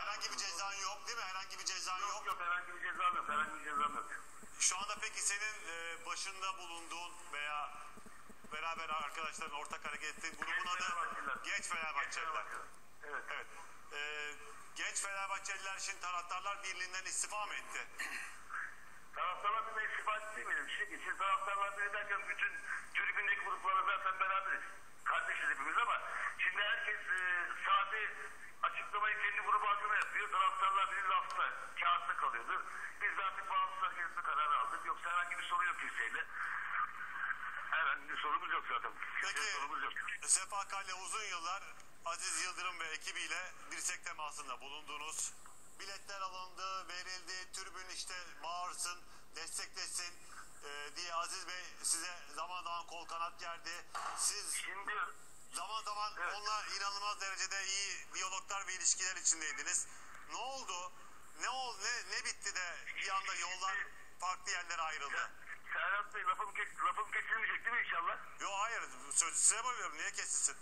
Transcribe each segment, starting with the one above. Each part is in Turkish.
Herhangi bir cezan yok değil mi? Herhangi bir cezan Yok yok. yok herhangi bir cezam yok. Herhangi bir cezam yok. Şu anda peki senin e, başında bulunduğun veya beraber arkadaşların ortak hareket ettiğin grubun adı Fenerbahçeliler. Genç Fenerbahçeliler. Evet. Evet. E, Genç Fenerbahçeliler şimdi taraftarlar birliğinden istifa mı etti? Taraftarlar bir istifade değil mi? Şey, şimdi taraftarlar bir derken bütün tribündeki gruplara zaten beraberiz. Kardeşiz hepimiz ama şimdi herkes Taraftarlar bir lafta, kağıtta kalıyordu. Biz de artık bağımsız hareketli karar aldık. Yoksa herhangi bir sorun yok kimseyle. Herhangi bir sorumuz yok zaten. Peki Kimseye sorumuz yok. Sefa Kalle uzun yıllar Aziz Yıldırım ve ekibiyle dirsek temasında bulundunuz. Biletler alındı, verildi, tribün işte bağırsın, desteklesin e, diye Aziz Bey size zaman zaman kol kanat gerdi. Siz Şimdi zaman zaman Evet. onunla inanılmaz derecede iyi diyaloglar ve ilişkiler içindeydiniz. Ne oldu? Ne oldu? Ne, ne bitti de bir anda yollar farklı yerlere ayrıldı? Serhat Bey lafım, kes, lafım kesilmeyecek değil mi inşallah? Yo hayır, sözü size bölüyorum. Niye kesilsin?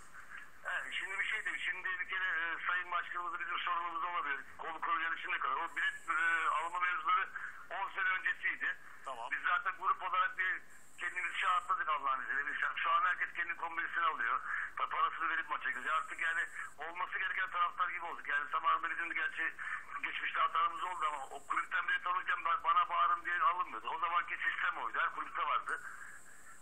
He, şimdi bir şey değil. Şimdi bir kere e, Sayın Başkanımızda bizim sorunumuz olabilir. Kolu kolu yarışına kadar. O bilet e, alma mevzuları 10 sene öncesiydi. Tamam. Biz zaten grup olarak bir Allah'ın izniyle. Biz şu an herkes kendi kombisini alıyor. Pa- Parasını verip maça gidiyor. Artık yani olması gereken taraftar gibi olduk. Yani zamanında bizim de gerçi geçmişte hatalarımız oldu ama o kulüpten biri tanırken ba- bana bağırın diye alınmıyordu. O zamanki sistem oydu. Her kulüpte vardı.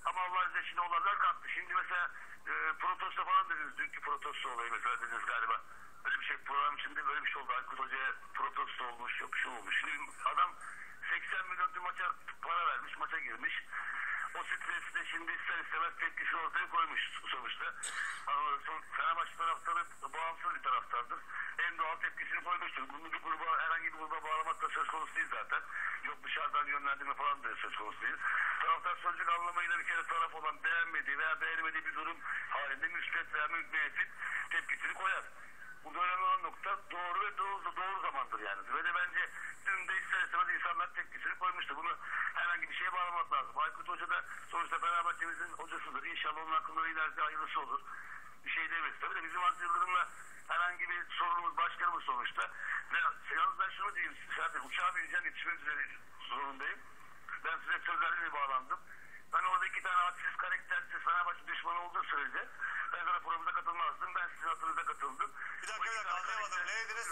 Ama Allah izniyle şimdi olanlar kalktı. Şimdi mesela e, protesto falan dediniz. Dünkü protesto olayı mesela dediniz galiba. Böyle bir şey program içinde böyle bir şey oldu. Aykut Hoca'ya protesto olmuş, yok şey olmuş. Şimdi adam 80 milyon bir maça para vermiş, maça girmiş. O stresle şimdi ister istemez tepkisini ortaya koymuş sonuçta. Son, Fenerbahçe taraftarı bağımsız bir taraftardır. En doğal tepkisini koymuştur. Bunu bir gruba, herhangi bir gruba bağlamak da söz konusu değil zaten. Yok dışarıdan yönlendirme falan da söz konusu değil. Taraftar sözcük anlamıyla bir kere taraf olan beğenmediği veya beğenmediği bir durum halinde müspet veya mügbeyefit tepkisini koyar. Burada önemli olan nokta doğru ve doğru, doğru zamandır yani. De bence dün de ister istemez insanlar tepkisini koymuştu. Bunu herhangi bir şeye bağlamak lazım. Aykut Hoca da sonuçta Fenerbahçe'mizin hocasıdır. İnşallah onun hakkında ileride hayırlısı olur. Bir şey demeyiz. Tabii de bizim Aziz Yıldırım'la herhangi bir sorunumuz başkanımız sonuçta. Ve yalnız ben şunu diyeyim. Zaten uçağa bineceğim yetişmek üzere zorundayım. Ben size sözlerle bağlandım. Ben orada iki tane hadsiz karaktersiz Fenerbahçe düşmanı olduğu sürece ben zaten programımıza katılmazdım. Ben sizin hatırınıza katıldım. Bir dakika bir dakika anlayamadım. Neydiniz?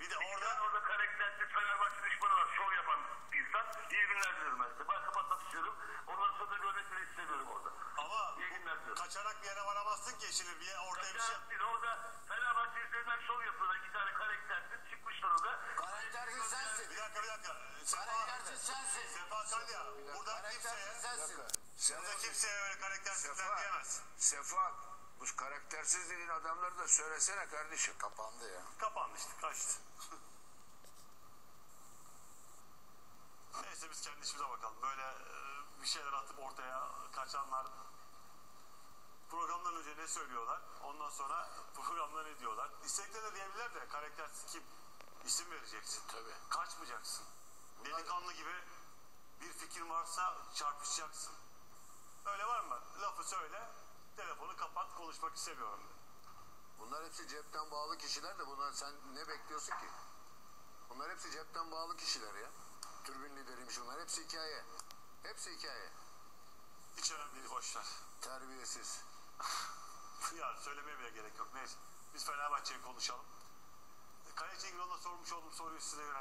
Bir de orada tane orada karaktersiz Fenerbahçe düşmanı var. Şov yapan insan. İyi günler diliyorum ben size. Ben kapatmak istiyorum. Ondan sonra da görmekleri istemiyorum orada. ama İyi günler diliyorum. Kaçarak bir yere varamazsın ki şimdi bir ortaya bir şey. Değil, orada Fenerbahçe üzerinden şov yapıyorlar. İki tane karaktersiz çıkmışlar orada. Karaktersiz sensin. Bir dakika bir dakika. Sefa, Karaktersiz sensin. Sefa Kalya burada kimseye, sensin. burada kimseye öyle karaktersizler diyemez. Sefa, bu karaktersiz dediğin adamları da söylesene kardeşim. Kapandı ya. Kapandı işte kaçtı. Neyse biz kendi işimize bakalım. Böyle e, bir şeyler atıp ortaya kaçanlar ne söylüyorlar? Ondan sonra programda ne diyorlar? İstekleri de diyebilirler de karaktersiz kim? İsim vereceksin. Tabii. Kaçmayacaksın. Delikanlı gibi bir fikrin varsa çarpışacaksın. Öyle var mı? Lafı söyle, telefonu kapat, konuşmak istemiyorum. Bunlar hepsi cepten bağlı kişiler de bunlar sen ne bekliyorsun ki? Bunlar hepsi cepten bağlı kişiler ya. Türbün lideriymiş bunlar. Hepsi hikaye. Hepsi hikaye. Hiç önemli değil, boş ver. Terbiyesiz. ya söylemeye bile gerek yok. Neyse. Biz Fenerbahçe'yi konuşalım. Kaleci İlgilon'a sormuş olduğum soruyu size yönelttim.